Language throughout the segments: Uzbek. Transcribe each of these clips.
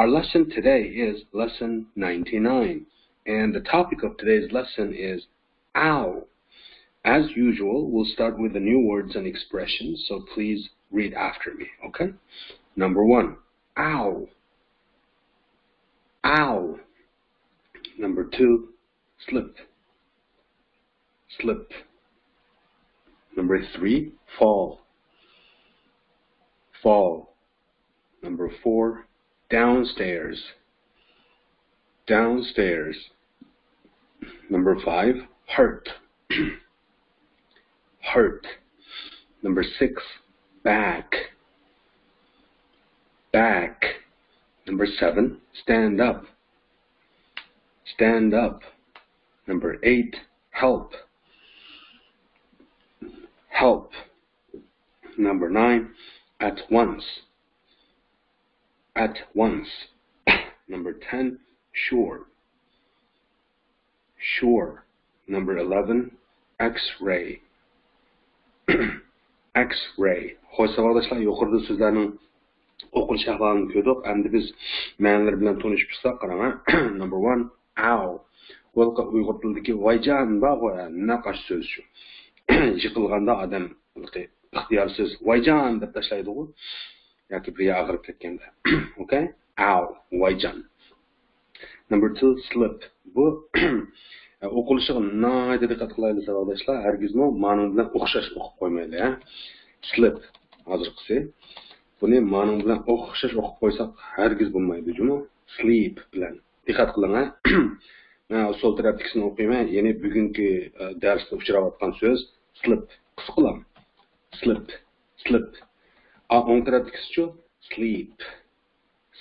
Our lesson today is lesson 99, and the topic of today's lesson is ow. As usual, we'll start with the new words and expressions, so please read after me, okay? Number one, ow. Ow. Number two, slip. Slip. Number three, fall. Fall. Number four, downstairs. Downstairs. Number five, hurt. hurt. Number six, back. Back. Number seven, stand up. Stand up. Number eight, help. Help. Number nine, at once. At once. Number 10, sure. Sure. Number 11, X-ray. X-ray. Hoş arkadaşlar yukarıda sizlerning o'qilish ahvolini ko'rdik endi biz ma'nolari bilan tanishib chiqsak qarang number one ow uyg'ur tilidagi voyjan bor naqash so'z shu yiqilganda odam ixtiyorsiz voyjon deb tashlaydiku yoki bir og'rib ketganda. Okay? Al voyjon number two slip. Bu o'qilishiga nihoyatda diqqat qilaylik savoldoshlar hargizmi ma'no bilan o'xshash o'qib qo'ymaylik slip. Hozirgisi buni ma'no bilan o'xshash o'qib qo'ysak hargiz bo'lmaydi juma. Sleep bilan. Diqqat qiling man sol tarafdagisini o'qiyman. Ya'ni bugungi e, darsda uchrayotgan so'z slip. Qisqa slip. Slip. O'ng tarafdagisichu sleep.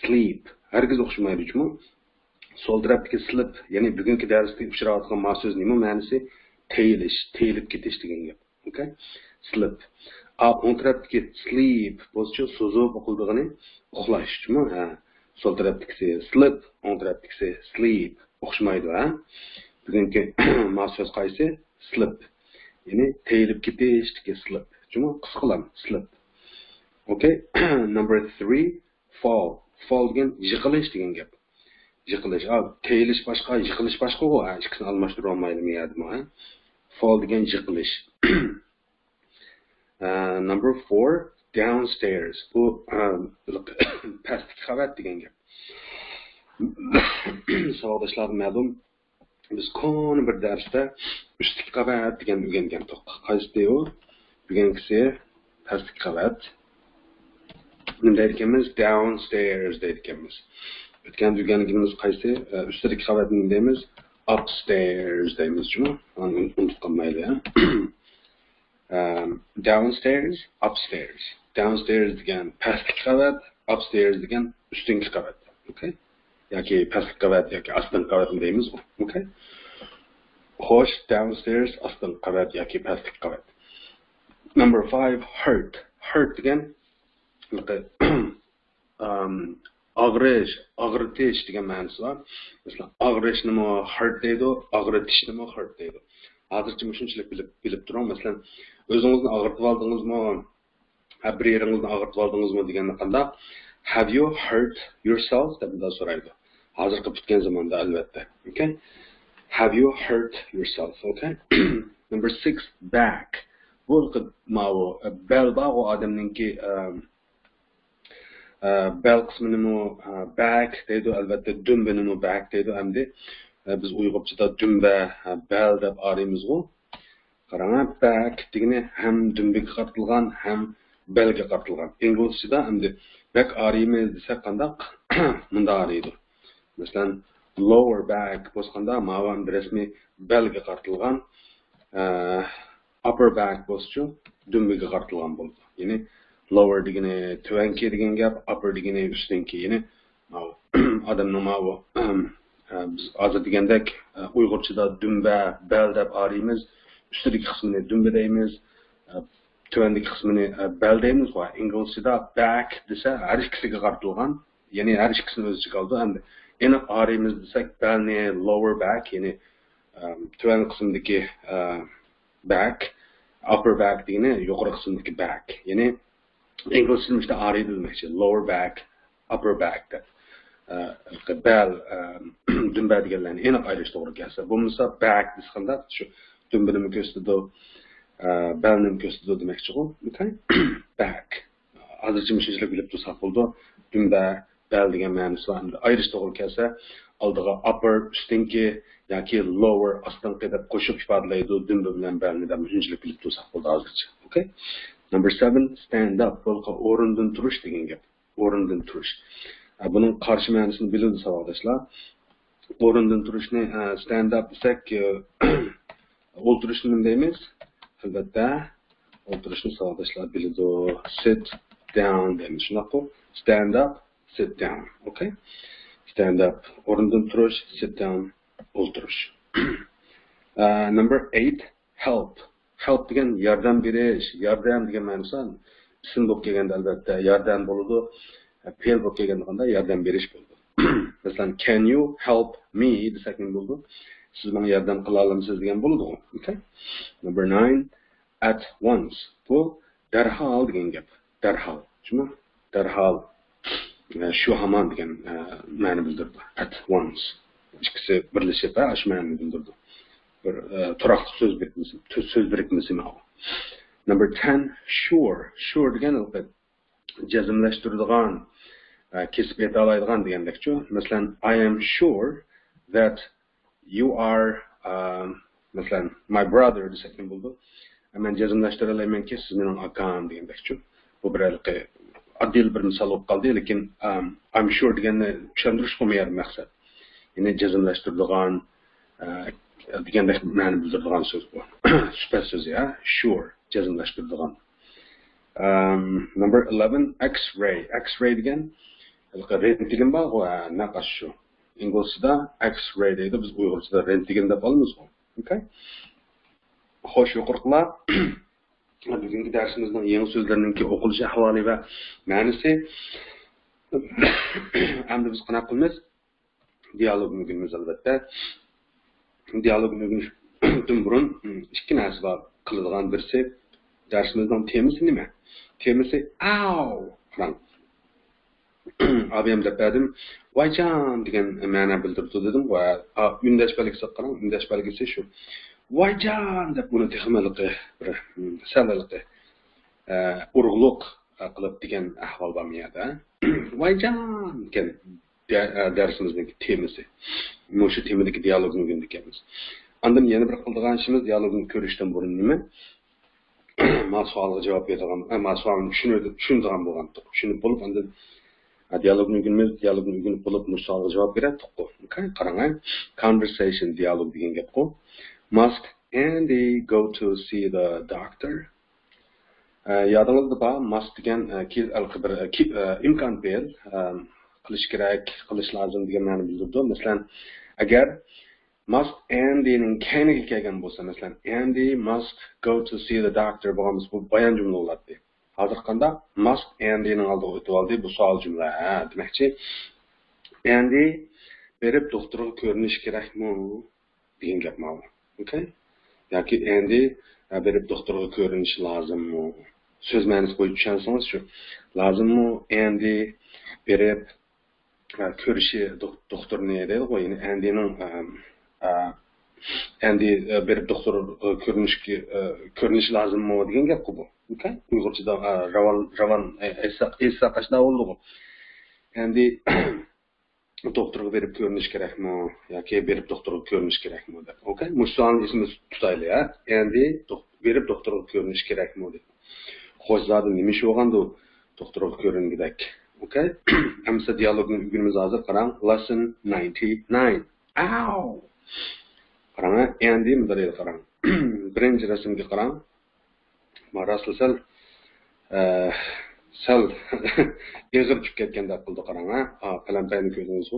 Sleep. Hargiz o'xshamaydi juma sol tarafdagi slip ya'ni bugungi darsda uchrayotgan ma so'z nima ma'nosi? Teyilish teyilib ketish degan gap. Okay? Slip. O'ng tarafdagi sleep bo'lsa so'zib o'qildig'ini uxlashmi ha. Sol tarafdagisi slip o'ng tarafdagisi sleep. O'xshamaydi ha bugungi ma so'z qaysi? Slip. Ya'ni teyilib ketish slip. Juma qisqalam slip. Okay number three fall fall degan yiqilish degan gap yiqilish teyilish boshqa yiqilish boshqa ku ikkisini almashtira olmaydi miyadimi fall degan yiqilish uh, number four, downstairs. Bu um, pastki qavat degan gap. Savodishlar ma'lum biz koni bir darsda ustki qavat degan o'rgangan. Qaysi u? Bugünkisi pastki qavat. dedikimiz downstairs dedikimiz. Ötken düzgənligimiz qaysı? Üstədəki qavatını deyimiz upstairs deyimiz cümə. Onu unutqanmayla. E, downstairs, upstairs. Downstairs degan pastki qavat, upstairs degan üstünki qavat. Okay? Yoki pastki qavat yoki astin qavatini deymiz. Okay? Xo'sh, downstairs astin qavat yoki pastki qavat. Number 5 hurt. Hurt degan um, og'rish, og'ritish degan ma'nosi bor. Masalan, og'rish nima hurt deydi, og'ritish nima hurt deydi. Hozircha shunchalik bilib bilib turaman. Masalan, o'zingizni og'ritib oldingizmi bir yeringizni og'ritib oldingizmi deganda qandoq? Have you hurt yourself? deb bunday so'raydi. Hozirgi bitgan zamonda albatta. Okay? Have you hurt yourself? Okay? Number six back. Bu bel belbog' odamninki um, bel qisminimi back deydi albatta dumbinimi back deydi hamda e, biz uyg'urchada dumba bel deb araymizku qarang back degani ham dumbiga qartilgan ham belga qartilgan inglizchada endi back ariymiz desa qandaq? Bunda ariydi. Masalan lower back bo'lganda mavan rasmiy belga qartilgan e, upper back bo'lsachu dumbiga qartilgan bo'ldi. Ya'ni lower degani tuvanki degan gap upper degani ustinki ya'ni odamni bu. Biz hozir degandek uyg'urchada dumba bel deb ariymiz ustidagi qismini dumba deymiz tuvandagi qismini bel deymiz inglizchada back desa har ikkisiga qartilgan ya'ni har ikkisini o'z ichiga oldi endi aniq ariymiz desak belni lower back ya'ni tuvan qismdagi back upper back degani yuqori qismdagi back ya'ni ingliz tilida ariydi lower back upper back deb bel dumba deganlarni aniq ayirish to'g'ri kelsa bo'lmasa back desganda shu dumbani ko'rsatadi belni ko'rsatadi demoqchiku okay back. Hozircha shunchalik bilib tursak bo'ldi dumba bel degan ma'nosi bor ayirish to'g'ri kelsa oldiga upper ustinki yoki lower ostingi deb qo'shib ifodalaydi dumba bilan belni deb shunchalik bilib tursak bo'ldi hozircha okay? Number seven stand up. O'rindan turish degan gap. O'rindan turish buning qarshi ma'nosini biladi savoldoshlar o'rindan turishni stand up desak o'ltirishni nima deymiz albatta o'ltirishni savoldoshlar biladi sit down deymiz shunaqku stand up sit down. Okay? Stand up. O'rindan turish sit down o'ltirish uh, number eight help help degan yordam berish yordam degan ma'nosi ism bo'lib kelganda albatta yordam bo'ladi fe'l bo'lib kelganda yordam berish bo'ldi masalan can you help me desak nima bo'ldi siz menga yordam qila olamsiz degan bo'ladi okay. Number nine at once. Bu darhol degan gap. Darhol shumi darhol shu hamon degan ma'ni bildirdi. At once. İkkisi birlashib shu ma'noni bildirdi bir turoqli so'z birikmasi so'z birikmasi number ten sure. Sure degan jazmlashtiradigan kesib ayta oladigan degandekchu masalan i am sure that you are masalan my brother desak nima bo'ldi? Man jazmlashtira olamanki siz mening akam degandekchu bu bir oddiy bir misol bo'lib qoldi lekin i'm sure deganni tushuntirish bo'lmayapti maqsad. Ya'ni jazmlashtirilgan degandek ma'ni bildiradigan so'z bu. Supa so'zi ya sure jazmlashtirilgan um, number 11 x-ray. X-ray degan rentgen bor va naqash shu. Inglizchada x-ray deydi biz uyg'urchada rentgen deb olamiz okay. Xo'sh yuqoriqilar bugungi darsimizning yangi so'zlarninki o'qilish ahvoli va ma'nisi. Endi biz qanaqa qilamiz? Dialog mumkinmiz albatta. Dialogni o'rganishdan burun ikki narsa bor qiladigan birisi darsimizning temasi nima? Temasi av qarang abim deb berdim voyjon degan ma'no bildirdi dedim. Va undash belgisi qarang undash belgisi shu. Voyjon deb buni bir salaliqi urug'liq qilib degan ahvol bor bu yerda voyjon degan e, dersimizdeki temisi. Muşu temideki diyalog bugün dikemiz. Andan yeni bir kıldığan işimiz diyalogun körüşten burun nime. Ma sualıga cevap berdigan, ma sualni tushunib tushundigan bo'lgandik. Tushunib bo'lib, andan dialogni o'rganib, dialogni o'rganib bo'lib, bu savolga javob berdik-ku. Qarang, conversation dialog degan gap-ku. Must Andy go to see the doctor? E, Yodingizda bor, must degan e, imkon ber, qilish kerak qilish lozim degan bildirdi masalan agar must Andy'ning kayniga kelgan bo'lsa masalan Andy must go to see the doctor bo'lganmiz bu bayon jumla bo'ladi hozir qanday must andyni oldiga o'tib oldi bu savol jumla demakchi. Andy berib doktorga ko'rinish kerakmi? Degan gap mana okay? Yoki Andy berib doktorga ko'rinish lozimmi? So'z ma'nosi bo'yicha tushunsangiz shu. Lozimmi Andy berib ko'rishi doktorni deydi ғой ya'ni andining endi berib doktor ko'rinishga ko'rinishi lozimmi degan gapku bu uyg'urchada ravon ravon esa qashda bo'ldi endi doktorga berib ko'rinish kerakmi yoki berib doktorga ko'rinish kerakmi deb okay mushani ismini tutaylik a endi berib doktorga ko'rinish kerakmi deb xo'sh zodi nima ish bo'lgandi doktorga ko'ringidak okay? Amsa dialogni o'rganamiz hozir qarang lesson 99 ow! Qarang endi bunday qarang birinchi rasmga qarang rasl sal sal eg'ir tushib ketgandek qildi qarang a qalampayni ko'rdingiz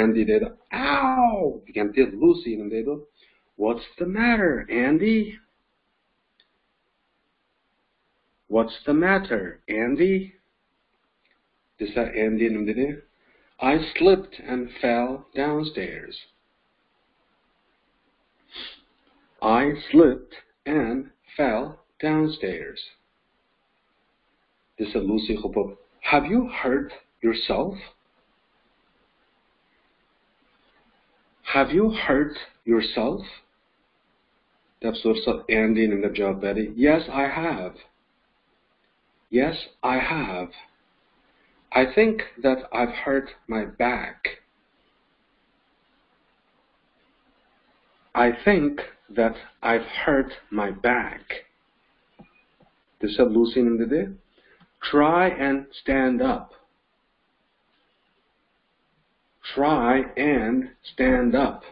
endi deydi ow! Degan tez lucy deydi what's the matter andy what's the matter andy Andy nima dedi I slipped and fell downstairs. I slipped and fell downstairs. Desa Lucy Have you hurt yourself? Have you hurt yourself? That's deb so'rasa andyning deb javob berdi yes i have. Yes i have i think that i've hurt my back I think that I've hurt my back. Lucy'nin dedi. Try and stand up. Try and stand up.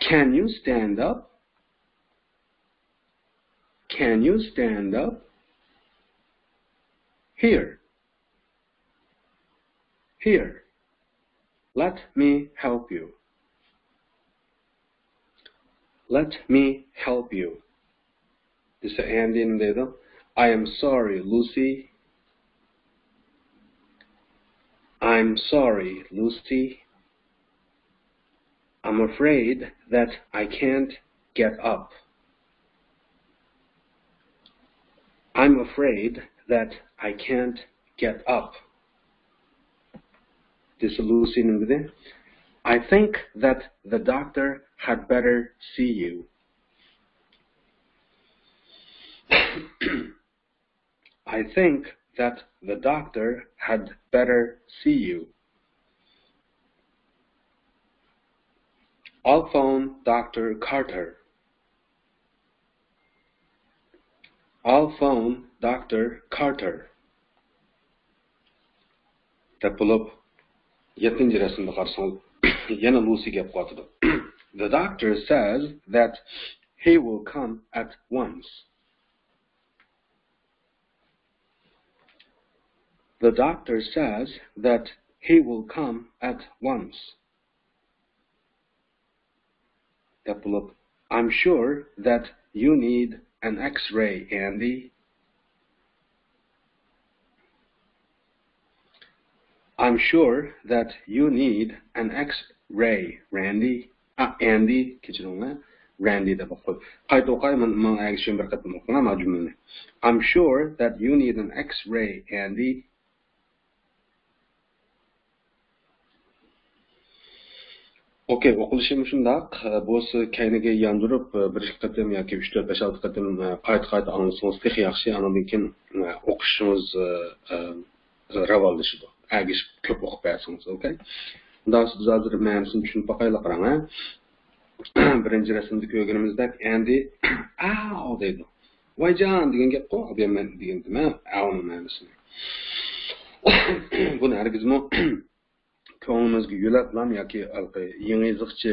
Can you stand up? Can you stand up? Here. Here. Let me help you. Let me help you. Desa Andy dedi. I am sorry, Lucy. I'm sorry, Lucy. I'm afraid that I can't get up. I'm afraid that I can't get up. disillusioned I think that the doctor had better see you. I think that the doctor had better see you. I'll phone Dr. Carter. I'll phone Dr. Carter. Tapılıp yettinchi rasmda qarasangiz yana lucy gap qotidi the doctor says that he will come at once the doctor says that he will come at once Yapılıp, I'm sure that you need an x-ray, Andy. I'm sure that you need an X-ray, Randy. Ah, Andy, kechiringlar. Randy deb o'qib. Qayta o'qayman, men action bir qatam o'qinaman jumlani. I'm sure that you need an X-ray, Andy. Okay, o'qilishim shundoq bo'lsa kayniga yondirib bir ikki qatam yoki uch to'rt besh olti qatam qayta qayta anglasangiz yaxshi andan keyin o'qishingiz ravollashidir agish ko'p o'qib bersangiz okay? Undan biz hozir ma'nisini tushunib boqaylik qarang birinchi rasmda ko'rganimizdek endi au deydi. Voyjon degan gap qo'y berman degan nima avni ma'nisini buni hargizmi ko'nglimizga yo'latlam yoki yangi yiziqchi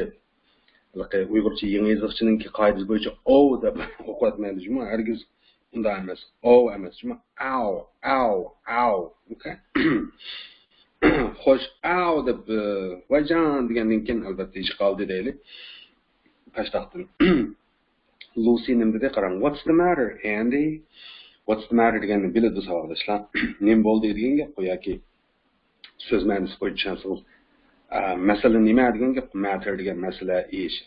uyg'urcha yangi yiziqchiniki qoidasi bo'yicha ov deb o'qiyotmaydi hargiz unday emas ov emas au au au okay xo'sh av deb vajon degandan keyin albatta ish qoldi deylik pashtaxtin lucy nima dedi qarang what's the matter andy? What's the matter? deganni biladi saboqdoshlar nima bo'ldi degan gap yoki so'z ma'nosi bo'yicha tushunsangiz masala nima degan gap matter. degan masala ish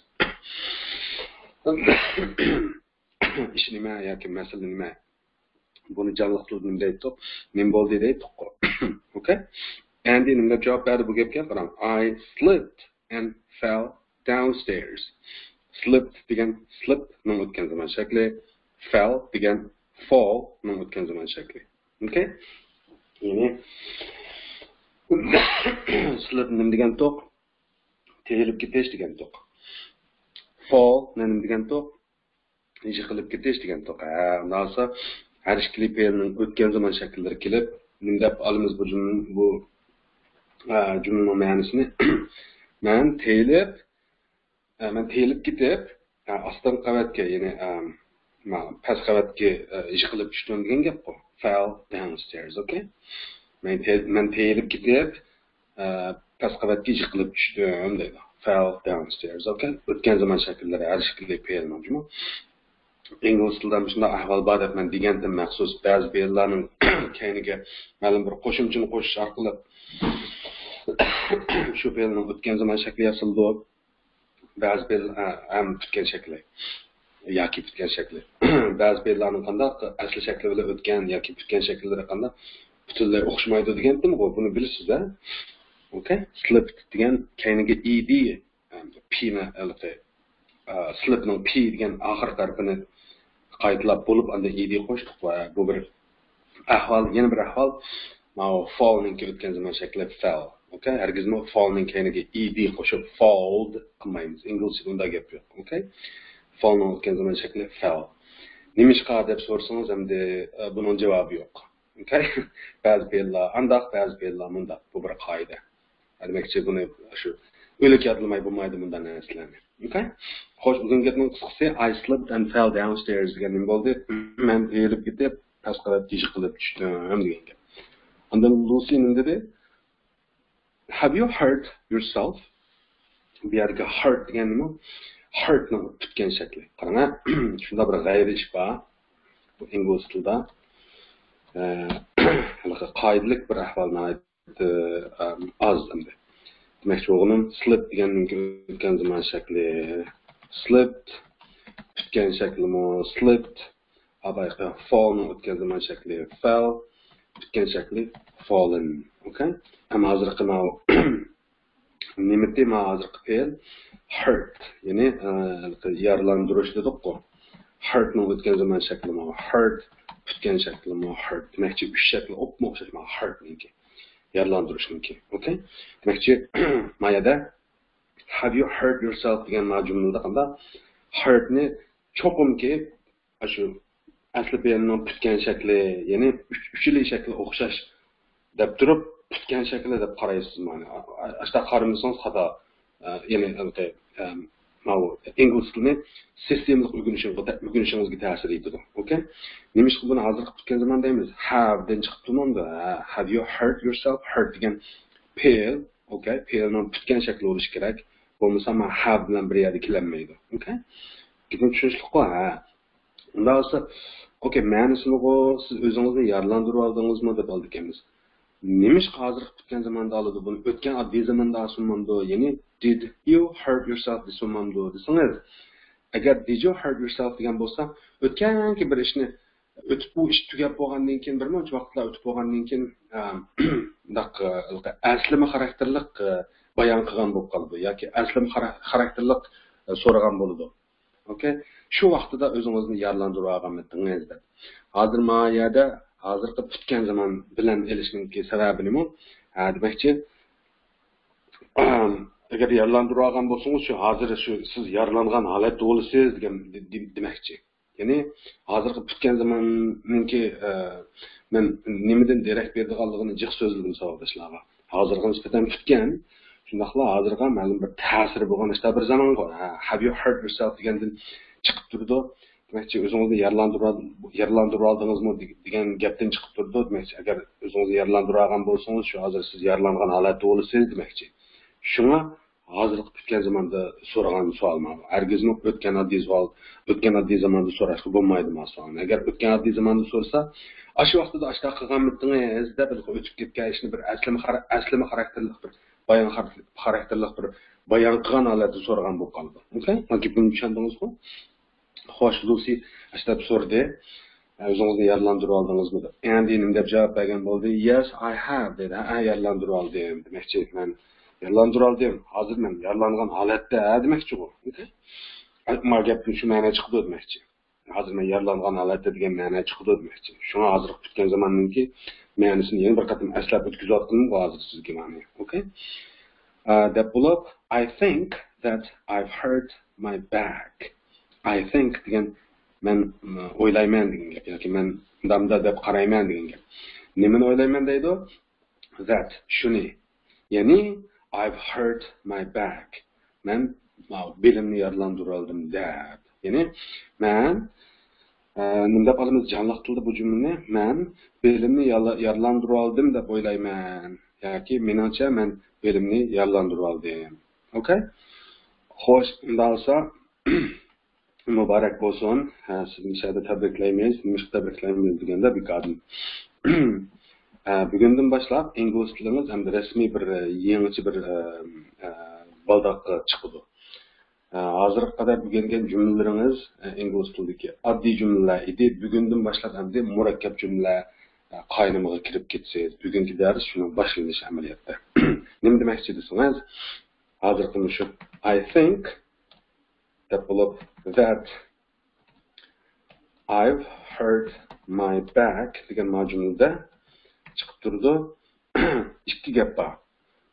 ish nima yoki masala nima buni jonliq qilib nima deydi nima bo'ldi deydi okay? Andy nima javob berdi bu gapga qarang I slipped and fell downstairs. Slipped degan slip ning o'tgan zaman shakli fell degan fall ning o'tgan zaman shakli. Okay? Ya'ni slip nima degan to'q tegilib ketish degan to'q. Fall nima degan to'q yiqilib ketish degan toqa ha har ikkili fe'lning o'tgan zamon shakllari kelib nima deb olamiz bu bu jumlani ma'nosini man teyilib man teyilib ketib ostin qavatga ya'ni past qavatga yiqilib tushdim degan gap bu. Fell downstairs okay? Man teyilib ketib past qavatga yiqilib tushdim deydi. Fell downstairs okay? O'tgan zamon shakllari har shakilli fe'l ingliz tilida shunday ahvol bor deb man maxsus ba'zi fe'llarning kayniga ma'lum bir qo'shimchani qo'shish orqali shu fe'lni o'tgan zaman shakli yasildi ba'zi fe'l ham bitgan shakli yoki bitgan shakli. Ba'zi fe'llarni qandaq asli shakli bilan o'tgan yoki bitgan shakllari qandaq butunlay o'xshamaydi degandim buni bilasizda okay slip degan kayniga ed pini slipning p degan oxir harfini qaytalab bo'lib anda ed qo'shdik va. Bu bir ahvol yana bir ahvol. Mana fallninki o'tgan zaman shakli fell okay hargizmi fallning keyiniga ed qo'shib fold qilmaymiz. İnglizcha unda gap yo'q okay fallning o'tgan zaman shakli fell nimishqa deb so'rasangiz endi buning javobi yo'q okay ba'zi fe'llar andoq ba'zi fe'llar mundoq. Bu bir qoida. Demakchi buni shu o'lik yodlamay bo'lmaydi bunday narsalarni okay? Xo'sh bugungi gapni qisqasi i slipped and fell downstairs degan nima bo'ldi? Men erib ketib pastga teshik qilib tushdim degan gap. Undan lucy nima dedi? Have you hurt yourself? Bu yerga hurt degan nima? Hurtni tutgan shakli. Qarang shunda bir g'ayri ish bor. Bu ingliz tilida qoidalik bir ahvolni oz demoqchi demakchi o'g'lim slip degandan o'tgan zaman shakli. Slipped tutgan shaklimi slipped fallni o'tgan zaman shakli. Fell tutgan shakli fallen. Okay ama hozirgi nima tema hozirgi fe'l hurt. Ya'ni e, yaralantirish dedikku hurtni o'tgan zaman shakli hurt tutgan shakli hurt. Demakchi uch shakli o'xshash hurtniki yodlantirish mumkin okay demakchi mayada have you hurt yourself degan jumlada qanday hurtni cho'qimki shu asli fe'lni putgan shakli ya'ni uchli shakli o'xshash deb turib putgan shakli deb qaraysiz mana ashta qaramasangiz xato ya'ni ingliz tilini sistemlik o'rganishingizga ta'sir etadi. Okay? Nima ish buni hozir qilib tutgan zaman deymiz have dan chiqib turmanda have you hurt yourself? Hurt degan pel okay? Pelni tutgan shakli bo'lishi kerak. Bo'lmasa man have bilan bir yerda kelolmaydi okay? Gapni tushunishliqku ha. Unda bo'lsa okey ma'nisini siz o'zingizni yaralantirib oldingizmi deb oldi ekanmiz nima ish hozir kutgan zamonda oladi. Buni o'tgan oddiy zamonda olsinmamdi ya'ni did you hurt yourself? Desinmamdi desangiz agar did you hurt yourself degan bo'lsa o'tganki bir ishni o'tib bu ish tugab bo'lgandan keyin bir muncha vaqtlar o'tib bo'lgandan keyin bundoq aslima xarakterlik bayon qilgan bo'lib qoldi yoki aslima xarakterlik so'ragan bo'ladi okey shu vaqtida o'zingizni yaralantirib olganmidingiz deb hozir mana yerda hozirgi tutgan zaman bilan ilishninki sababi nima demakchi agar yaralantirib olgan bo'lsangiz shu hozir shu siz yaralangan holatda bo'lasiz degan demakchi ya'ni hozirgi bitgan zamonninki e, men nimadan darak berdiganligini jiq so'zladim savodoshlарға hozirgi nisbatan bitgan. Shundoqla hozirga ma'lum bir ta'siri bo'lgan ishda bir zamon have you hurt yourself degandan chiqib turdi. Demakchi o'zingizni yaralantirib oldingizmi degan gapdan chiqib turdi. Demakchi agar o'zingizni yaralantirib olgan bo'lsangiz shu hozir siz yaralangan holatda bo'lasiz demakchi shunga hozirgi o'tgan zamonda so'ragan savol hargizmi o'tgan oddiy savol o'tgan oddiy zamonda so'rashga bo'lmaydi savolni agar o'tgan oddiy zamonda so'rasa shu vaqtida ashta qilganmidingiz bir o'tib ketgan ishni bir aslima aslima xarakterli bir bayon xarakterli bir bayon qilgan holatda so'ragan bo'lib qoldi okay gapimni tushundingizmi xo'sh lusi ishlab so'rdi o'zingizni yaralantirib oldingizmi deb endi deb javob bergan bo'ldi yes i have dedi. ha yaralantirib oldim demakchi man Yarlandıral deyim, hazırmen yarlangan halette ha demekçi bu. Aklıma gepkin şu mene çıkdı demekçi. Hazırmen yarlangan halette degen mene çıkdı demekçi. Şuna hazırlık bitken zamanın ki menisini yeni bir katım əslab ötküzatdın bu hazır sizgi mani. Okay? Uh, deb bulup, I think that I've hurt my back. I think degan men ıı, o'ylayman degan gap yoki men damda deb qarayman degan gap. Nimani o'ylayman deydi? That shuni. Ya'ni I've hurt my back. Mən belimni yaralandırıldım deyib. Yəni mən e, nimdə balımız canlaqdıldı bu cümləni. Mən belimni yaralandırıldım deyə oylayman. Yəni meningcə mən belimni yaralandırıldım. Okay? Xoş, indalsa mübarək olsun. Hə, sizin işə də təbrikləyirik. Mişq təbrikləyirik deyəndə bir qadın. bugundan boshlab ingliz tilimiz hamda rasmiy bir yangicha bir baldoqqa chiqadi hozirga qadar o'rgangan jumlalaringiz ingliz tilidagi oddiy jumlalar edi bugundan boshlab endi murakkab jumlalar qaynamaga kirib ketsangiz bugungi dars shuni boshlanish amaliyotda nima demoqchi desangiz hozirgi shu i think deb that i've hurt my back degan jumlada chiqib turdi. Ikki gap bor.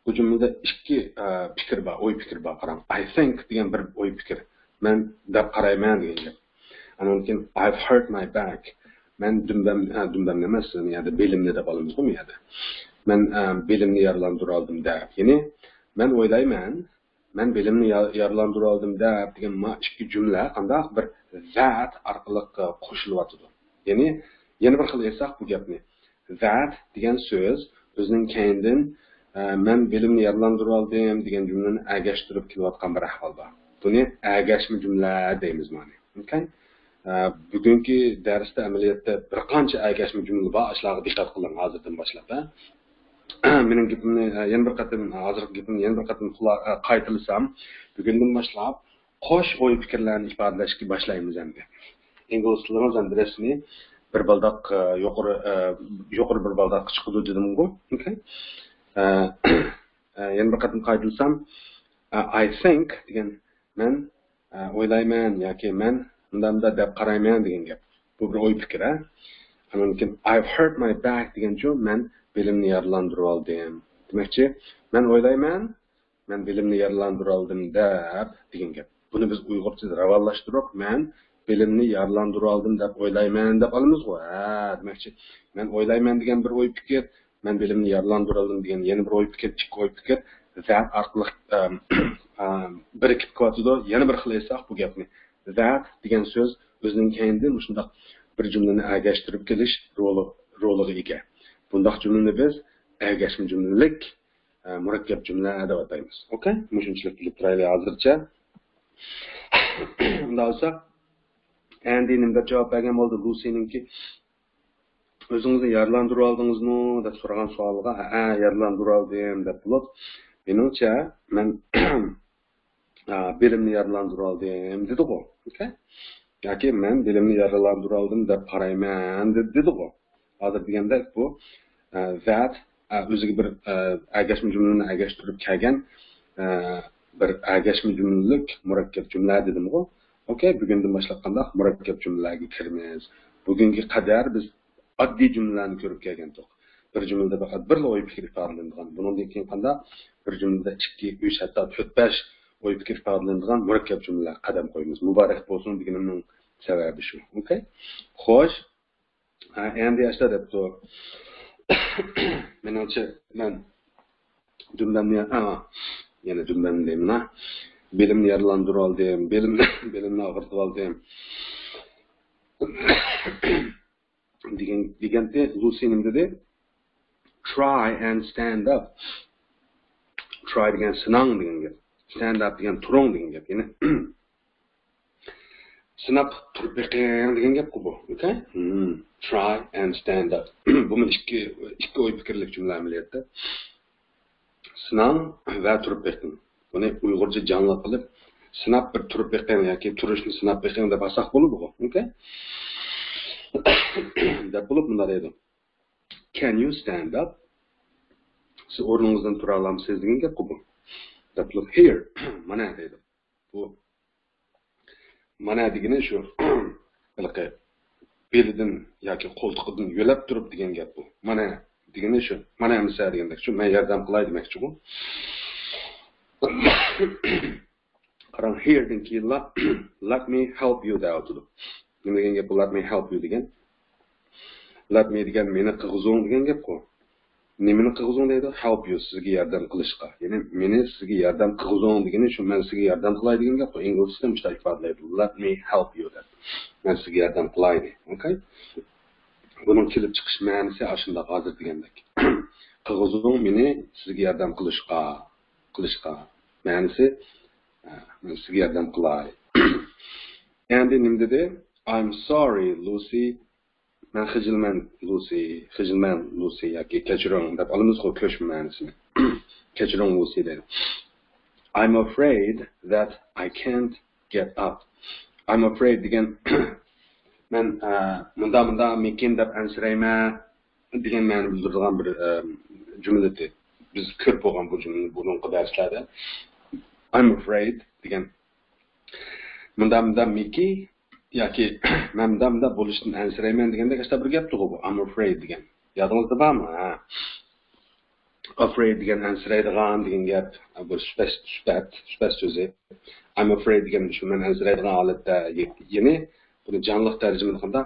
Bu jumlada ikki e, fikr bor o'y fikr bor. Qarang i think degan bir o'y fikr. Men deb qarayman degan gap andan keyin i've hurt my back. Men dumbam e, dumbam emas yani belimni deb olamiz bu yerda men e, belimni yaralandira oldim deb ya'ni men o'ylayman men belimni yaralandira oldim deb degan ma ikki jumla qandaq bir zat orqali qo'shilyotidi ya'ni yana bir xil aytsak bu gapni. That degan so'z o'zining keyindan e, man bilimni yodlantirib oldim degan jumlani agashtirib kelayotgan bir ahvol bor. Buni agashma jumla deymiz mana okay? E, bugungi darsda amaliyotda bir qancha agashma jumla bor shularga diqqat qiling hozirdan boshlab mening gapimni e, yana bir qatim hozirgi gapimni yana bir qatim qaytilsam bugundan boshlab qo'sh o'y fikrlarni ifodalashga boshlaymiz endi. Ingliz tilimiz endi rasmiy bir baldoq e, yuqori e, yuqori bir baldoqqa chiqdi dedimku. E, yana bir qatim qaytilsam i think degan men o'ylayman yoki men undanda deb qarayman degan gap. Bu bir o'y fikr keyin i've hurt my back deganchu men belimni yaralantirib oldim. Demakchi men o'ylayman men belimni yaralantirib oldim deb degan gap. Buni biz uyg'urchada ravonlashtirib men bilimni yaralantirib oldim deb o'ylayman deb olamizku ha demakchi men o'ylayman degan bir o'y fikr men bilimni yaralantirib oldim degan yana bir o'y fikr ikki o'y fikr zat orqali ehm, ehm, birikib qilyotidi yana bir xil aytsak bu gapni. Zat degan so'z o'zining keyindan shundoq bir jumlani agashtirib kelish roli roliga ega. Bundoq jumlani biz agashma jumlalik ehm, murakkab jumla deb ataymiz okay shunchalik bilib turaylik hozircha. Unda bo'lsa endi nimda javob bergan bo'ldi lusiningki o'zingizni yaralantirib oldingizmi deb so'ragan savoliga ha yaralantirib oldim deb bo'lib menimcha men bilimni yaralantirib oldim dedi u yoki men bilimni yaralantirib oldim deb qarayman dedi u hozir deganda bu e, that e, o'ziga bir e, agashma jumlani agashtirib kelgan bir agashma jumlalik murakkab jumla dedimku okay bugundan boshlab qandoq murakkab jumlalarga kiramiz. Bugungi qadar biz oddiy jumlalarni ko'rib kelgan edik bir jumlada faqat bir o'y fikr ifodalanadigan bundan keyin qandoq? Bir jumlada ikki uch hatto to'rt besh o'y fikr ifodalanadigan murakkab jumlalar qadam qo'yamiz. Muborak bo'lsin deganimning sababi shu. Okay? Xo'sh. Endi yoshlar debdi menimcha man jumlamni yana jumlamni deyman belimni yaralantirib oldim belimni belimni og'ritib oldim degan deganda lusi nima dedi? Try and stand up. Try degan sinang degan gap stand up degan turing degan gap ya'ni sinab turib beqing degan gapku bu okay? Try and stand up. Bu ikki ikki o'y fikrlik jumla amaliyotda sinang va turib beqing buni uyg'urcha jonli qilib sinab bir turib biqin yoki turishni sinab biqin deb olsak bo'ladi okay deb bo'lib bunday deydi? Can you stand up? Siz o'rningizdan tura olamisiz degan gap bu. Deb bo'lib here. Mana deydi. Bu mana degani shu belidan yoki qo'ltig'idan yo'lab turib degan gap bu mana degani shu mana misa degandek shu man yordam qilay demoqchi bu qarang heredan keyin let me help you deyotidi nima degan gap let me help you degan let me degan meni qilg'izing degan gapku nimani qilg'izing deydi? Help you sizga yordam qilishga. Ya'ni meni sizga yordam qilg'izing degani shu man sizga yordam qilay degan gapku ingliz tilida shunday ifodalaydi let me help you deb man sizga yordam qilay deydi okay? Buning kelib chiqish ma'nosi shundoq hozir degandek. Qilg'izing meni sizga yordam qilishga qilishga ma'nosi man sizga yordam qilay endi nima dedi i'm sorry lucy. Man xijilman lucy. Xijilman lucy yoki kechiring deb olamizku ko'sh ma'nosini kechiring lucy dedi. İ'm afraid that i can't get up. İ'm afraid degan man munda munda mekin deb ansirayman degan ma'ni bildiradigan bir jumla biz ko'p bo'lgan bu jumlani burungi darslarda I'm afraid degan munda munda miki yoki munda bo'lishdan ansirayman deganda bir gap bu I'm afraid degan yodingizda bormi? Afraid degan ansiraydigan degan gap bu supat supat so'zi. I'm afraid degan shu man ansiraydigan holatda ya'ni buni jonliq tarjima qilganda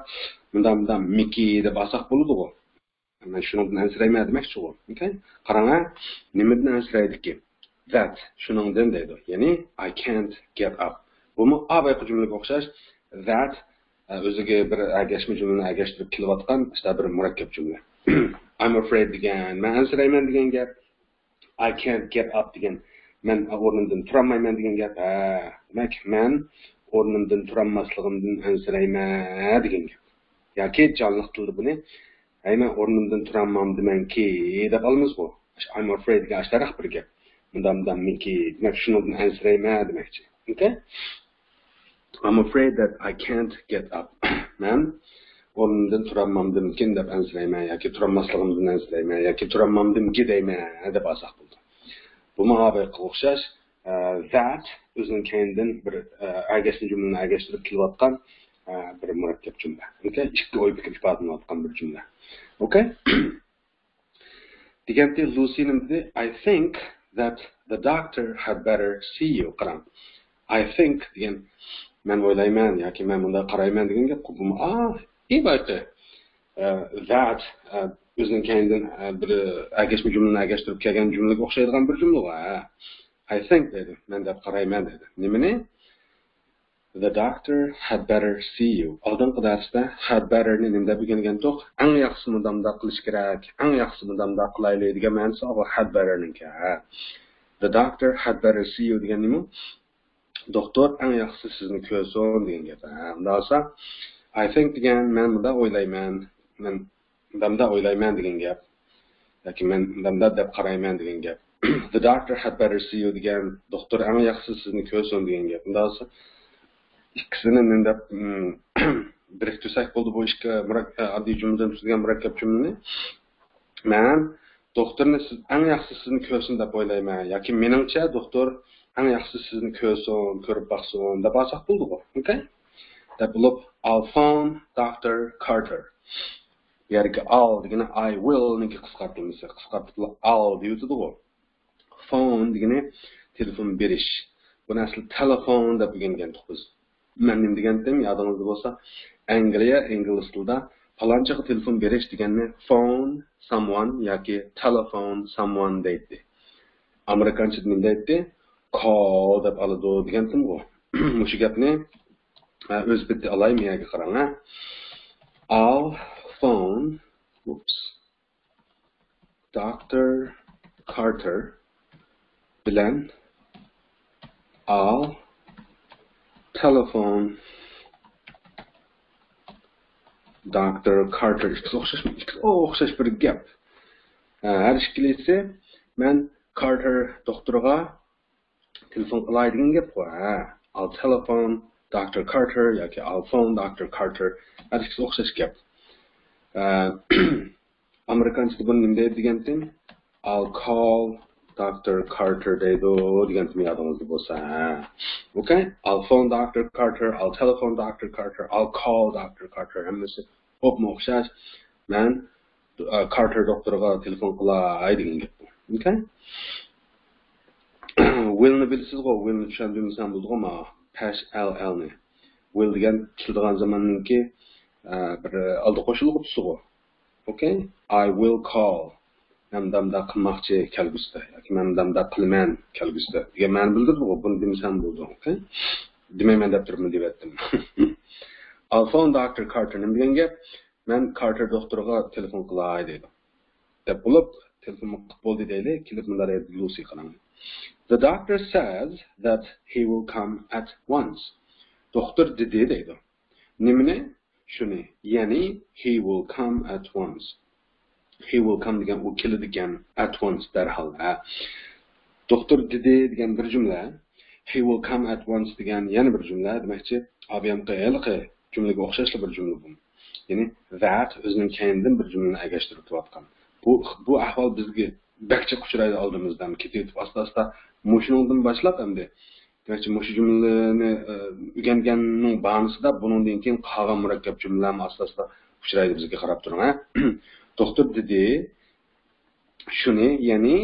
munda munda miki deb olsak bo'ladi man shundan ansirayman demoqchi okay qarang nimadan ansiraydiki that shuningdan deydi. Ya'ni i can't get up. Bumi a boyaqi jumlaga o'xshash that e, o'ziga bir agashma jumlani agashtirib kelayotgan işte bir murakkab jumla. I'm afraid degan man ansirayman degan gap. I can't get up degan man o'rnimdan turolmayman degan gap. Ha demak man o'rnimdan turolmasligimdan ansirayman degan gap. Yoki jonliq tilda buni. Hey man o'rnimdan turolmam demanki deb olamiz bu. I'm afraid degan ashtariq bir gap. Bundan minki demak shundan ansirayman demoqchi okay? İ'm afraid that i can't get up man o'rnimdan turolmamdimkin deb ansirayman yoki turolmasligimdan ansirayman yoki turolmamdimki deyman deb olsak bo'ldi bu muhobiqqa o'xshash that o'zining kendidan bir agashli jumlani agashtirib kelayotgan bir murakkab jumla okay? İkki o'y fikr ifodalayotgan bir jumla okay? Deganda lucy nima dedi i think that the doctor had better see you. Qarang i think degan man o'ylayman yoki man bunday qarayman degan gap ah iboati uh, that uh, o'zining kendidan uh, bir agashma jumlani agashtirib kelgan jumlaga o'xshaydigan bir jumla. I think dedi man deb qarayman dedi the doctor had better see you. Oldingi darsda had betterni nima deb o'rgangandik eng yaxshisi bunday qilish kerak eng yaxshisi bunday qilaylik degan ma'nosi had betterniki the doctor had better see you degan nima? Doktor eng yaxshisi sizni ko'rsin degan gap unda i think degan men bunda o'ylayman men bunda o'ylayman degan gap yoki men bunda deb qarayman degan gap. The doctor had better see you degan doktor eng yaxshisi sizni ko'rsin degan gap. Unda ikkisini menda biriktirsak bo'ldi bu ishga oddiy jumladan tuzilgan murakkab jumlani man doktorni siz eng yaxshisi sizni ko'rsin deb o'ylayman yoki menimcha doktor eng yaxshisi sizni ko'rsin ko'rib boqsin deb olsak bo'ldi bu okay deb bo'lib i'll carter bu yerga al degani i will niki qisqartirilmasi qisqartirib al deyotidi fon degani telefon berish buni asli telefon deb o'rgangandik biz man nima degandim yodingizda bo'lsa angliya ingliz tilida falonchaga telefon berish deganni phone someone yoki telephone someone deydi amerikanchada nima deydi call deb oladi tim bu o'sha gapni o'z bitta olay miyaga qarang I'll phone oops Dr. Carter bilan al telefon Dr. Carter o'xshash bir gap har ikkalasi man Carter doktorga telefon qilay degan gap I'll telephone Dr. Carter yoki I'll phone Dr. Carter har ikkisi o'xshash gap amerikanchada buni nima deydi degandim I'll call Dr. Carter Okay? I'll phone Dr. Carter, I'll telephone Dr. Carter, I'll call Dr. Carter. I'm going to say, Carter Dr. Okay? Will ne bilirsiniz o? Will ne düşündüğümü sen bulduk ama pass el el ne? Will diyen çıldırgan zamanın ki bir aldı In kutusu o. Okay? I will call. Namdamda qilmoqchi kelgusida yoki mandamda qilman kelgusida. Degan ma'ni bildirdi buni demasam bo'ldi demayman deb turibman deyaptim aytdim. Phone doktor Carter. Nima degan gap man Carter doktorga telefon qilay dedi deb bo'lib telefon qilib bo'ldi deylik kelib bunday lusi qarang The doctor says that he will come at once. Doktor dedi deydi. Nimani? Shuni, ya'ni he will come at once. He will come degan u keladi degan at once darhol doktor dedi degan bir jumla he will come at once degan yana bir jumla demakchi bu ham jumlaga o'xshashli bir jumla bu. Ya'ni that o'zining keynidan bir jumlani agashtirib turyotgan bu bu ahvol bizga bakcha uchraydi oldimizdan ketib asta asta mushundan boshlab endi. Demakchi mushu jumlani e, o'rganganning banisida bundan keyin qolgan murakkab jumlalar asta asta uchraydi bizga qarab turing doktor dedi. Shuni ya'ni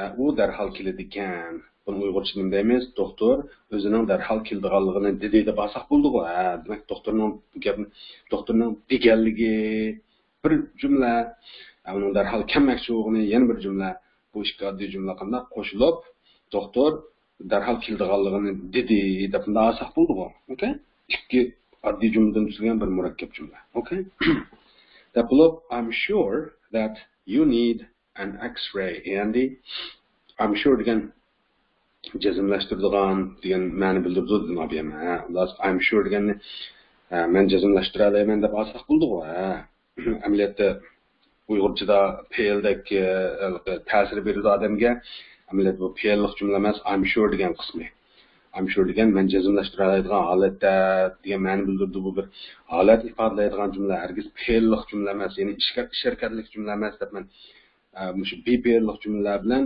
e, u darhol keladi ekan. Buni uyg'urcha nima deymiz doktor o'zining darhol keldiganligini dedi deb olsak bo'ldi ha demak doktorning gapni doktorning deganligi bir jumla e, uni darhol kelmoqchi bo'lgani yana bir jumla. Bu ikki oddiy jumla qanday qo'shilib doktor darhol keldiganligini dedi. Deb bunday olsak bo'ldiku. Okay ikki oddiy jumladan tuzilgan bir murakkab jumla. Okay Tableau, I'm sure that you need an x-ray Andy. I'm sure again جزم لا اشتردغان ديان معنى بالدبدود دنا بيا معاه I'm sure again من جزم لا اشترى لي من دبعا ساق بلدغوا عمليات uyg'urchada peldek ta'sir beradi odamga amaliyot bu pelliq jumla emas i'm sure degan qismi i'm degan man jazmlashtira oladigan holatda degan ma'ni bildirdi bu bir holat ifodalaydigan jumla. Hargiz fe'llik jumla emas ya'ni sharkatlik jumla emas deb man e, shu bepellik jumla bilan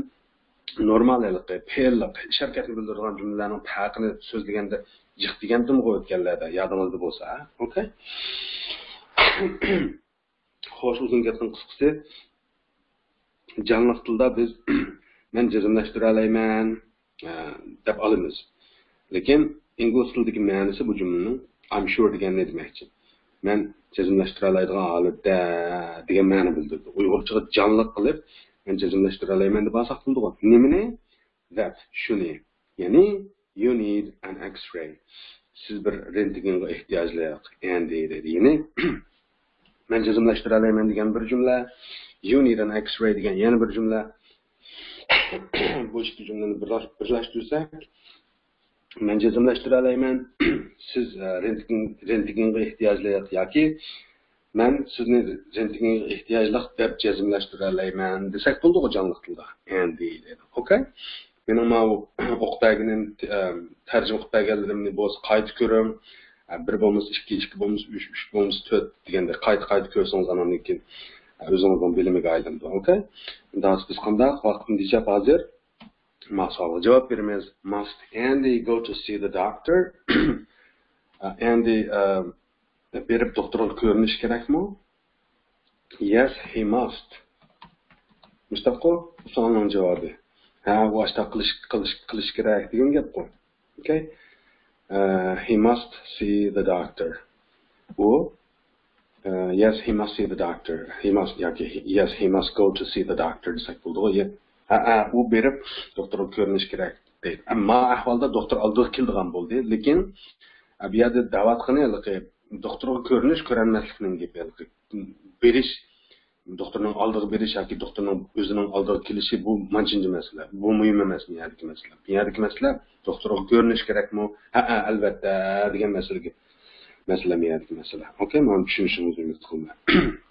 normal fe'llik sharkatni bildiradigan jumlalarning farqini so'zlaganda jiq degandim o'tganlarda yodingizda bo'lsa okay xo'sh uzun gapning qisqasi jonliq tilda biz men jazmlashtira olmayman e, deb olamiz. Lekin ingliz tilidagi ma'nosi bu jumlaning I'm sure degan ne demakchi men jazmlashtira oladigan holatda degan ma'no bildirdi. Uyg'urchaga jonliq qilib men jazmlashtira olayman deb olsak bo'ldi nimani? That shuni. Ya'ni you need an x-ray. Siz bir rentgenga ehtiyojli endi dedi. Ya'ni men jazmlashtira olaman degan bir jumla you need an x-ray degan yana bir jumla. Bu ikki jumlani birlashtirsak mən cəzmləşdirə alayman, siz e, rentliğinə ehtiyaclıyıq yoki mən sizni rentliğinə ehtiyaclıq deb cəzmləşdirə alayman desək bulduq canlıq tildə. And yəni deyildi. Okay? Mənim ma oqdaginin e, tərcümə qılıb bəgənlərimni boz qayıt görüm. E, bir bolmaz 2, 2 bolmaz 3, 3 bolmaz 4 deyəndə qayıt-qayıt görsəniz anamdan keyin özünüzün bilimiga aylandi. Okay? Daha biz qandaq vaxtın diyəcək hazır. Savolga javob beramiz must andy go to see the doctor. Andy berib doktorga ko'rinish kerakmi yes he must. Mustaqo savolning javobi ha u qilish qilish qilish kerak degan gap qo'y okay uh, he must see the doctor. Or, uh, yes, he must see the doctor. He must, yoki yes, he must go to see the doctor. Desak bo'ldi ha u berib doktorga ko'rinish kerak deydi. Ammo ahvolda doktor oldiga keldigan bo'ldi lekin bu yerda da'vat doktorga ko'rinish ko'rinmaslikning berish doktorning oldiga berish yoki doktorning o'zining oldiga kelishi bu manchinchi masala bu muhim emas bu yerdagi masala. Bu yerdagi masala doktorga ko'rinish kerakmi? Ha ha albatta degan masalaga masala bu yerdagi masala okey mani tushunishingizni umid qilaman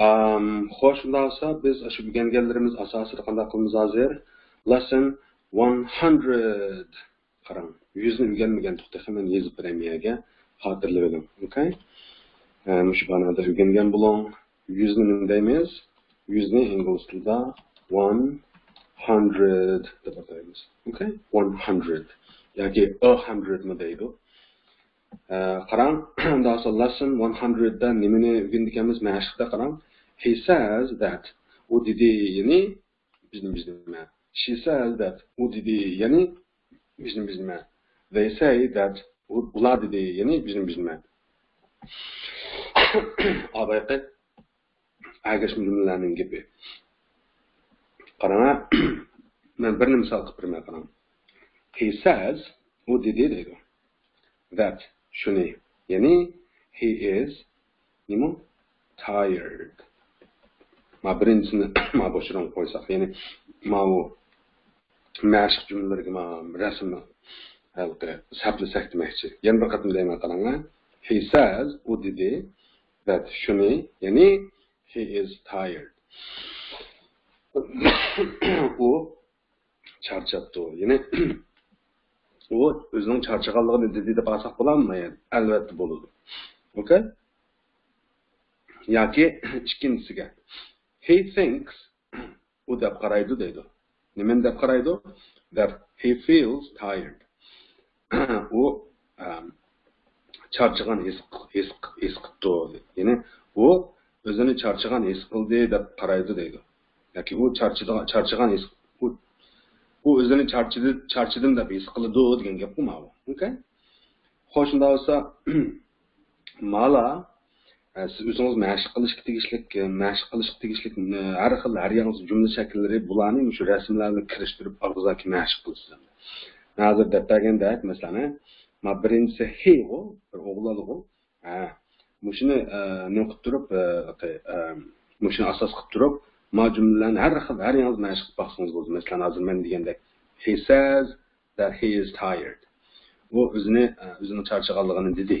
xo'sh unday bo'lsa biz shu o'rganganlarimiz asosida qanday qilamiz hozir? Lesson one hundred qarang yuzni o'rganmagan to'xta man yezib beraman yerga? Xotirlab oling okay? Shu banada o'rgangan bo'ling. Yüzni nima deymiz yuzni ingliz tilida one hundred deb ataymiz okay? One hundred yoki a hundredni deydi? Qarang lesson one hundredda nimani o'rgandik ekanmiz mashqda qarang. He says that u dedi ya'ni bizni nima she says that u dedi ya'ni bizni nima they say that ular dedi ya'ni bizni bizni nima agashma jumlalarning gapi qarang man bir misol qilib beraman qarang he says u dedi deydi that shuni ya'ni he is nima tired ma birinchisini ma boshqaron qo'ysak ya'ni ma bu mashq jumlalarga ma rasmni saplasak demoqchi yana bir qatim deyman qaranglar he says u dedi that shuni ya'ni he is tired. u charchabdi ya'ni u o'zining charchaganligini dedi deb olsak bo'ladimi albatta bo'ladi okay yoki ikkinchisiga. He thinks u deb qaraydi deydi. Nimani deb qaraydi? That he feels tired. U um, charchagan his his qildi ya'ni u o'zini charchagan his qildi deb qaraydi deydi. Yoki u charchagan his u o'zini charchidi charchadim deb his qiladi degan gap bu okay? Xo'sh shunday bo'lsa mala siz o'zingiz mashq qilishga tegishlik e, mashq qilishga tegishlik e, har xil har yangi jumla shakllari bularni shu rasmlarni kirishtirib og'zaki mashq qilsin hozir dapaganda masalan ma birinchisi he bir o'g'ladi mushuni e, nima qilib turib mushuni asos qilib turib ma jumlalarni har xil har yangi mashq qilib boqsangiz bo'ldi masalan hozir men degandek he says that he is tired. U o'zini o'zini charchaganligini dedi.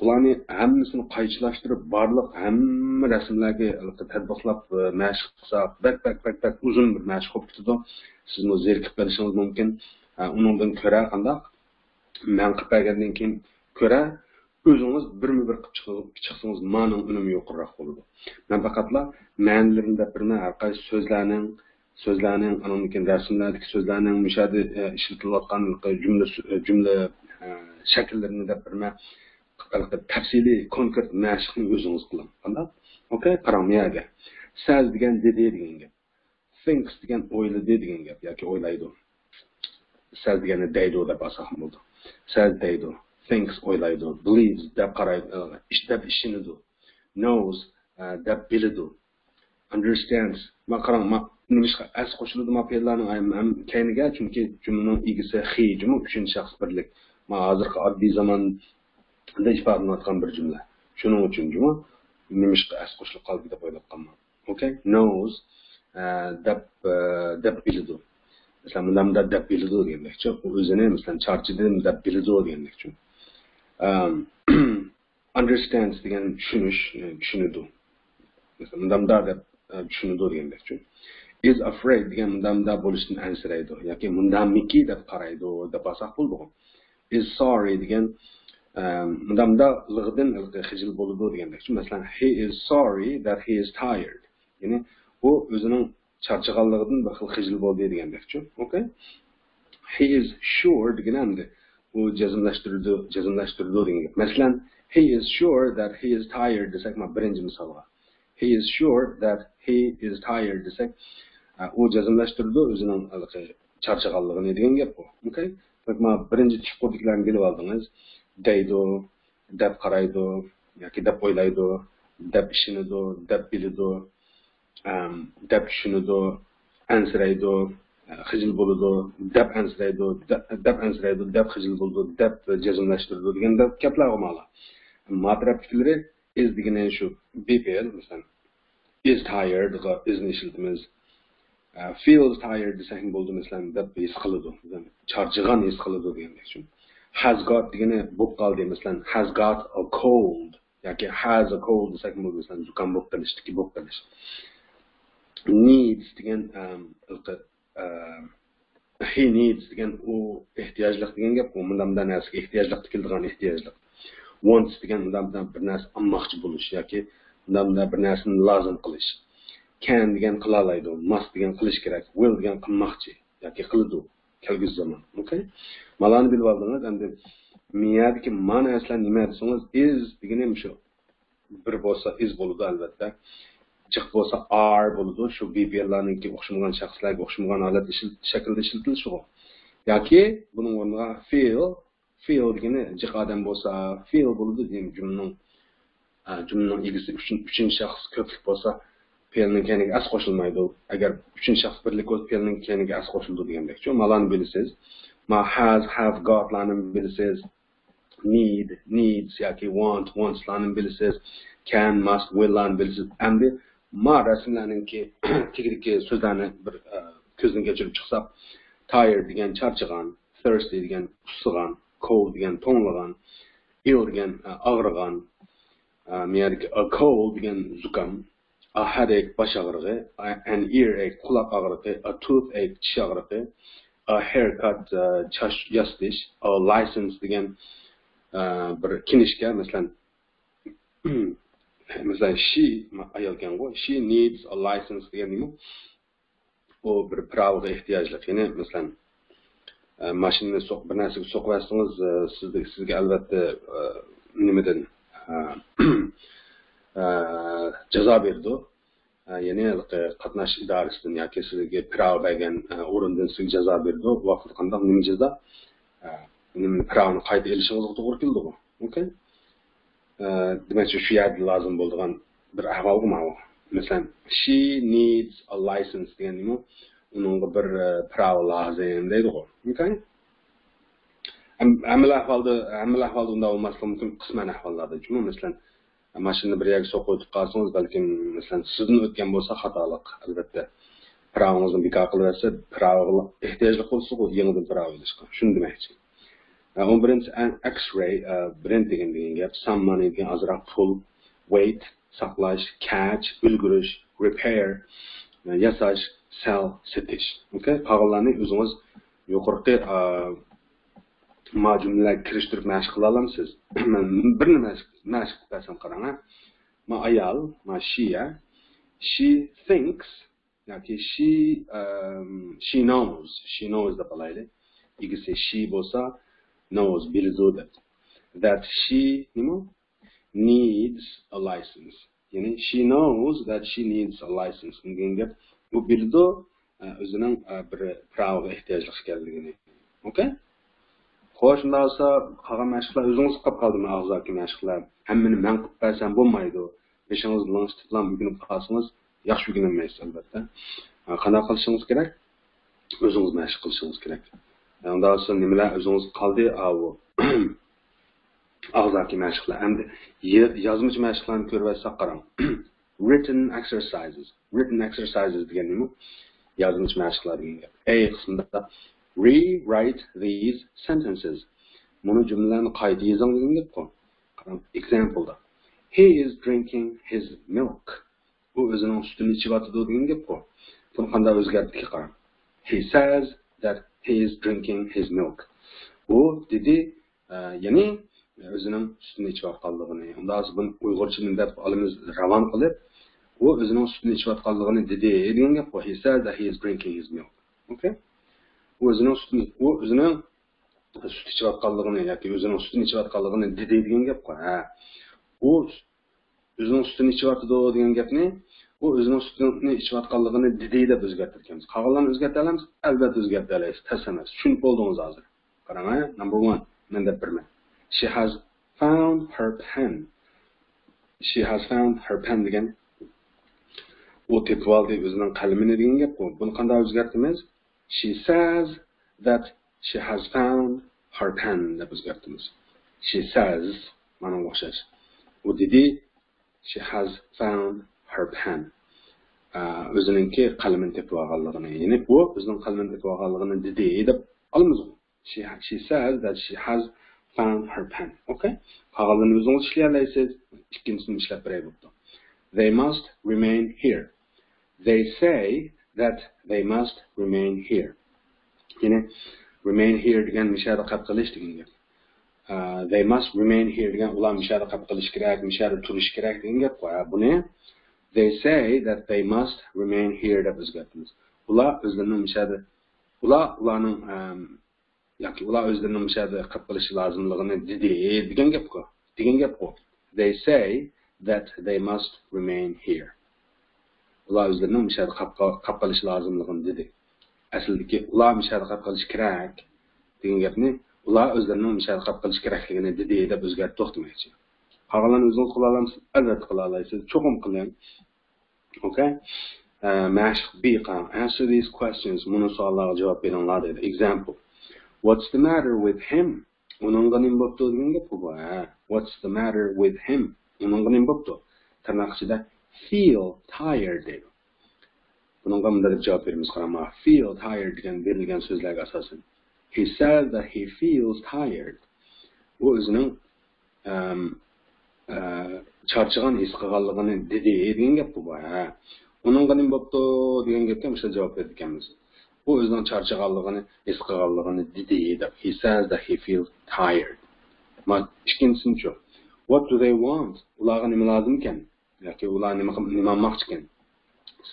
bularni hammasini qaychilashtirib barliq hamma rasmlarga tadbiqlab e, mashq qilsa bak bak bak bak uzun bir mashq bo'lib ketadi sizni zerikib qolishingiz mumkin. E, undan ko'ra qandoq man qilib bergandan keyin ko'ra o'zingiz birma bir qilib chiqsangiz ma'ning unumi yuqoriroq bo'ladi man faqatla ma'nilarini deb birma har qaysi so'zlarning so'zlarning keyin rasmlardagi so'zlarning e, ishlatilayotgan jumla jumla shakllarini deb birma tafsiliy konkret mashqni o'zingiz qiling qandoq okay qarang bu saz degan dedi degan gap thinks degan o'yladi degan gap yoki o'ylaydi. Saz degani daydi deb olsak bo'ldi. Saz daydi thinks o'ylaydi believes deb qaraydi e, ish deb ishonadi knows e, deb biladi understands. Man qarang ma nimishqa as qo'shiladi ma fe'llarni kayniga chunki jumlaning egisi he jumla uchinchi shaxs birlik. Ma hozirgi oddiy zamon shunday ifodalanayotgan bir jumla. Shuning uchun juma nimishqa as qo'shilib qoldi deb o'ylab qolman okay? Knows deb deb biladi masalan bularda deb biladi degandekchi o'zini masalan charchadim deb biladi degandekchi understands degan tushunish tushunadi masalan bundamda deb tushunadi degandekchi is afraid degan bundamda bo'lishdan ansiraydi. Yoki mundamiki deb qaraydi. Deb olsak bo'ldi is sorry degan mundamda lig'din xijil bo'ladi degandek masalan he is sorry that he is tired. Ya'ni u o'zining charchaganligidan bir xil xijil bo'ldi degandekchu okay? He is sure degan endi u jazmlashtirdi jazmlashtirdi degan masalan he is sure that he is tired desak man birinchi misolga he is sure that he is tired desak u jazmlashtirdi o'zining charchaganligini degan gap bu okay? Birinchi chuqurliklarni bilib oldingiz deydi deb qaraydi yoki deb o'ylaydi deb ishonadi deb biladi deb tushunadi ansiraydi xijil bo'ladi deb ansiraydi deb ansiraydi deb xijil bo'ldi deb jazmlashtirdi degan gaplar ma'lum fikrlari is degani shu bpl masalan is tired izni ishlatamiz. Uh, feels tired desak bo'ldi masalan deb his qiladi charchagan his qiladi degandek. Has got degani bo'lib qoldi masalan has got a cold yoki has a cold desak masalan zukam bo'lib qolishniki bo'lib qolish needs degan um, um, he needs degan u ehtiyojliq degan gap u bundan bunday narsaga ehtiyojliq tikildigan ehtiyojliq wants degan undan bundan bir narsa olmoqchi bo'lish yoki undan bunday bir narsani lozim qilish. Can degan qila oladi must degan qilish kerak will degan qilmoqchi yoki qiladi kelgusi zamon. Okay? Malani bilib oldingiz endi miyadiki ma narsalar nima desangiz is degani ham shu. Bir bo'lsa is bo'ladi albatta. Jiq bo'lsa r bo'ladi shu bblarniki o'xshamagan shaxslarga o'xshamagan holat shaklda ishlatilishi yoki buning o'rniga feel feel degani jiq odam bo'lsa feel bo'ladi jumlaning jumlaning egasi uchinchi shaxs ko'plik bo'lsa fe'lning keyiniga as qo'shilmaydi. Agar uchinchi shaxs birlik bo'lsa fe'lning keyiniga as qo'shildi degandekchu malani bilasiz. Ma has have gotlarni bilasiz. Need needs yoki want wantslarni bilasiz. Can must willlarni bilasiz. Endi ma rasmlarninki tigidagi so'zlarni bir e, ko'zdan kechirib chiqsak tired degan charchagan thirsty degan ussigan cold degan to'ng'ig'an ill degan e, og'rigan e, a cold degan zukam a headache bosh og'rig'i an earache quloq og'rig'i a toothache tish og'rig'i a haircut uh, chash yastish a license degan uh, bir kinishga masalan masalan she ayol ekanku she needs a license degan nima u bir pravoga ehtiyojli ya'ni masalan uh, mashinani bir narsaga so'qib yotsangiz sizni sizga albatta nimadan jazo berdi ya'ni qatnash idorasidan yoki sizga pravo bergan o'rindan sizga jazo berdi vaqt qandoq nima jazo pravni qayta ilishingizga to'g'ri keldi okay demak shu yerda lozim bo'ladigan bir ahvol masalan she needs a license degan nima uningga bir pravo lozim deydi okay hamma ahvolda hamma ahvolda unday bo'lmasligi mumkin qisman ahvollarda masalan mashinani bir yerga so'qib o'tib qolsangiz balkim masalan sizdan o'tgan bo'lsa xatolik albatta. Pravongizni bekor qilib yuborsa pravoga ehtiyojli bo'lsa yangidan pravo olishga shuni demoqchi. O'n birinchi x-ray e, brend degan degan gap some money degan ozroq pul wait saqlash catch ulgurish repair e, yasash sell setish. Okay qolganlarni o'zingiz yuqorqi e, majumlar kirishtirib mashq qila olamsiz bir nima mashq qilsam qarang ma ayol ma shiya she thinks yoki she um, she knows she knows deb olaylik. Igisi she bo'lsa knows deb. That she nima? Needs a license. Ya'ni she knows that she needs a license. Gap u bildi o'zining bir pravoga ehtiyojli ekanligini okay? Xo'sh unday bo'lsa qolgan mashqlar o'zingiz qilib qoldimi og'zaki mashqlar hammani man qilib bersam bo'lmaydi beshingizni langishtirib bilan o'rganib qolsangiz yaxshi o'rganolmaysiz albatta qanday qilishingiz kerak o'zingiz mashq qilishingiz kerak unday bo'lsa nimalar o'zingiz qoldi og'zaki mashqlar endi yozmachi mashqlarni ko'rib olsak qarang written exercises written exercises degan nima yozmachi mashqlar degan gap a qismida Rewrite these sentences. Bunu cümlelerin kaydı yazan dedim bu. Example'da. He is drinking his milk. U özünün sütünü içip atıdı dedim gep bu. Bunu kanda özgerdik ki karan. He says that he is drinking his milk. U dedi, e, yani özünün sütünü içip atkallığını. Onda az bunu Uygurca mindep alımız ravan kılıp, u özünün sütünü içip atkallığını dedi. Dedim gep. He says that he is drinking his milk. Okay? O'zining sutini u o'zining sut ichayotganligini yoki o'zining sutini ichayotganligini deydigan degan gap ha. U o'zining sutini ichyotidi degan gapni u o'zining sutini ichayotganligini dedi deb o'zgartirganmiz qolganlarni o'zgartira olamiz albatta o'zgartira olasiz tas emas. Tushunib bo'ldingiz hozir. Qarang number one men deb birman she has found her pen. She has found her pen degan u tepib oldi o'zining qalamini degan gap buni qanday o'zgartiramiz She says that she has found her pen. She says mana. U she has found her pen. Uh, o'zininki qalamini tepib olganligini ya'ni bu o'zining qalamini tepib olganligini dedi deb olamiz she, she says that she has found her pen okay qolganini o'zingiz ishlay olasiz ikkinchisini ishlab beray bo'pti they must remain here they say that they must remain here. Yine remain here degan mishada qab qilish degan gap. Uh, they must remain here degan ular mishada qab qilish kerak, mishada turish kerak degan gap qo'ya. Buni they say that they must remain here deb o'zgartamiz. Ular o'zlarining mishada ular ularning um, yoki ular o'zlarining mishada qab qilishi lozimligini dedi degan gap ku. Degan gap ku. They say that they must remain here. Ular o'zlarining mishada qolib qilish lozimligini dedi. Aslidagi ular mishada qolib qilish kerak degan gapni ular o'zlarining mishada qolib qilish kerakligini dedi deb o'zgartib to'xtamaychi. Qolganlarni o'zingiz qila olasiz albatta qila olasiz cho'qim qiling. Okay mashq b answer these questions. Buni savollarga javob beringlar dedi. Example. What's the matter with him? Uningga nima bo'libdi degan gap bu what's the matter with him? Uningga nima bo'libdi tirnoq ichida feel tired bunga bunday javob beramiz feel tired degan berilgan so'zlarga asosan he said that he feels tired. Bu o'zining um, uh, charchagan his qilganligini dedi degan gap bu ha. Uningga nima bo'pti degan gapga o'sha javob berdi ekanmiz. Dedi he says that he feels tired. Ikkinchisini what do they want? Ularga nima lozim yoki ular nima qilmoqchi ekan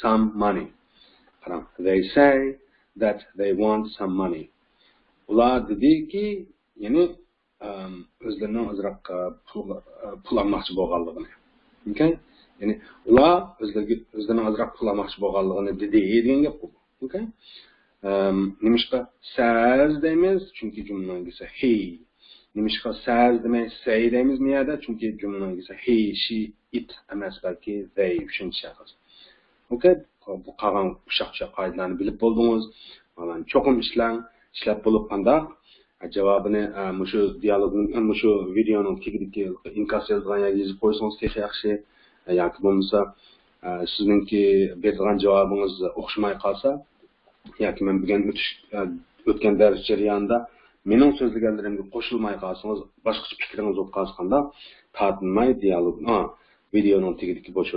some money. Qarang they say that they want some money. Ular dediki ya'ni um, o'zlarining ozroq uh, pul olmoqchi bo'lganligini. Okay? Ya'ni ular o'zlariga o'zlarining ozroq pul olmoqchi bo'lganligini dedi degan gap bu okay um, nimishqa says deymiz chunki jumlangisi he. نمیشکا سر دمه سی دیمیز میاده چونکی جمعه نگیسه هی شی ایت امس بلکی they shouldn't شخص اوکی bu qolgan ushoq ushoq qoidalarni bilib bo'ldingiz mana cho'qim ishlang ishlab bo'lib qandoq javobini mushu dialogni mushu videoni tagidagi inkas yozgan yoki yozib qo'ysangiz tehi yaxshi yoki bo'lmasa sizningki bergan javobingiz o'xshamay uh, qolsa yoki men bugun o'tgan dars jarayonida mening so'zlaganlarimga qo'shilmay qolsangiz boshqacha fikringiz bo'lib qolganda tortinmay dialog videoning tagidagi bo'sh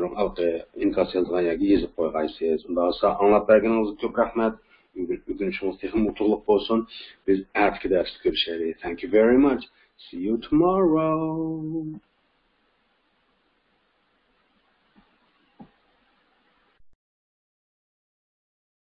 inkas yozgan yoki yozib qo'ygaysiz unda anglab berganingizga ko'p rahmat ödünüşümüz texim mutluluk olsun. Biz erteki derste görüşeriz. Thank you very much. See you tomorrow.